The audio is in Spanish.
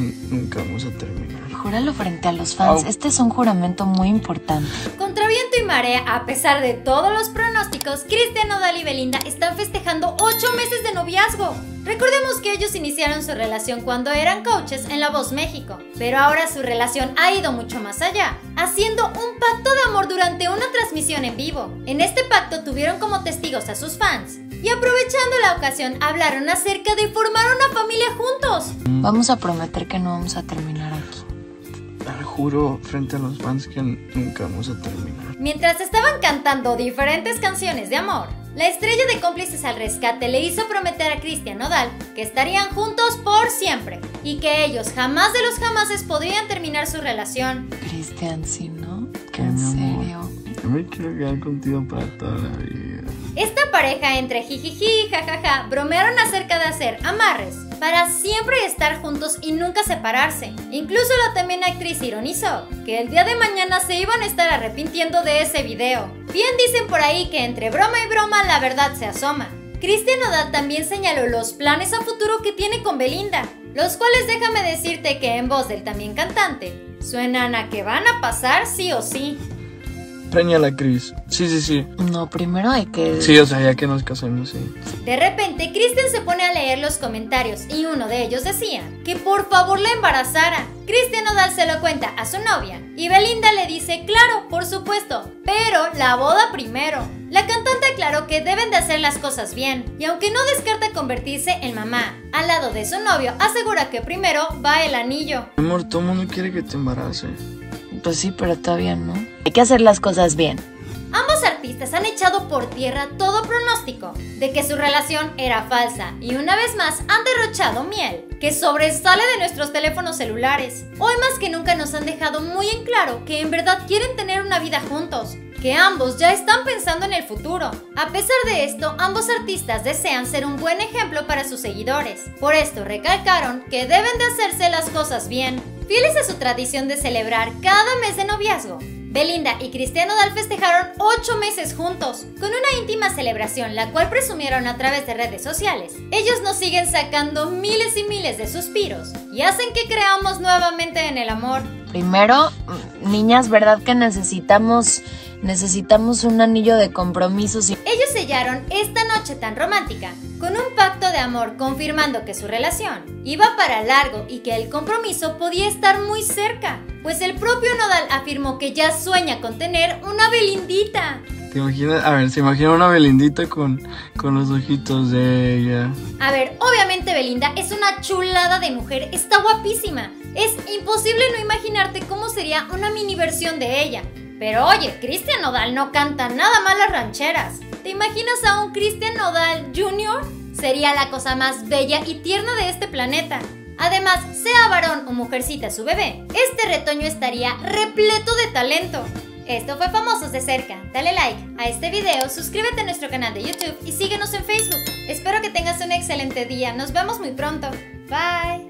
nunca vamos a terminar. Júralo frente a los fans. Au. Este es un juramento muy importante. Contra viento y marea, a pesar de todos los pronósticos, Cristian Nodal y Belinda están festejando 8 meses de noviazgo. Recordemos que ellos iniciaron su relación cuando eran coaches en La Voz México, pero ahora su relación ha ido mucho más allá, haciendo un pacto de amor durante una transmisión en vivo. En este pacto tuvieron como testigos a sus fans y aprovechando la ocasión hablaron acerca de formar una familia juntos. Vamos a prometer que no vamos a terminar aquí. Ah, Juro frente a los fans que nunca vamos a terminar. Mientras estaban cantando diferentes canciones de amor, la estrella de cómplices al rescate le hizo prometer a Cristian Nodal que estarían juntos por siempre y que ellos jamás de los jamases podrían terminar su relación. Cristian, sí, ¿no? ¿Qué, En mi amor? serio. Yo me quiero quedar contigo para toda la vida. Esta pareja entre jijiji y jajaja bromearon acerca de hacer amarres para siempre estar juntos y nunca separarse. Incluso la también actriz ironizó que el día de mañana se iban a estar arrepintiendo de ese video. Bien dicen por ahí que entre broma y broma la verdad se asoma. Cristian Nodal también señaló los planes a futuro que tiene con Belinda, los cuales déjame decirte que en voz del también cantante suenan a que van a pasar sí o sí. Preñala, Cris. Sí, sí, sí. No, primero hay que... Sí, o sea, ya que nos casemos, sí. De repente, Kristen se pone a leer los comentarios y uno de ellos decía que por favor la embarazara. Kristen Nodal se lo cuenta a su novia y Belinda le dice, claro, por supuesto, pero la boda primero. La cantante aclaró que deben de hacer las cosas bien y aunque no descarta convertirse en mamá, al lado de su novio asegura que primero va el anillo. Amor, todo el mundo quiere que te embarace. Pues sí, pero todavía no. Hay que hacer las cosas bien. Ambos artistas han echado por tierra todo pronóstico de que su relación era falsa y una vez más han derrochado miel que sobresale de nuestros teléfonos celulares. Hoy más que nunca nos han dejado muy en claro que en verdad quieren tener una vida juntos, que ambos ya están pensando en el futuro. A pesar de esto, ambos artistas desean ser un buen ejemplo para sus seguidores. Por esto recalcaron que deben de hacerse las cosas bien, fieles a su tradición de celebrar cada mes de noviazgo. Belinda y Cristiano Dal festejaron 8 meses juntos, con una íntima celebración, la cual presumieron a través de redes sociales. Ellos nos siguen sacando miles y miles de suspiros y hacen que creamos nuevamente en el amor. Primero, mm, niñas, ¿verdad que necesitamos necesitamos un anillo de compromiso? Ellos sellaron esta noche tan romántica con un pacto de amor confirmando que su relación iba para largo y que el compromiso podía estar muy cerca, pues el propio Nodal afirmó que ya sueña con tener una Belindita. ¿Te imaginas? A ver, se imagina una Belindita con, con los ojitos de ella. A ver, obviamente Belinda es una chulada de mujer, está guapísima. Es imposible no imaginarte cómo sería una mini versión de ella. Pero oye, Cristian Nodal no canta nada mal las rancheras. ¿Te imaginas a un Cristian Nodal Jr.? Sería la cosa más bella y tierna de este planeta. Además, sea varón o mujercita su bebé, este retoño estaría repleto de talento. Esto fue Famosos de Cerca. Dale like a este video, suscríbete a nuestro canal de YouTube y síguenos en Facebook. Espero que tengas un excelente día. Nos vemos muy pronto. Bye.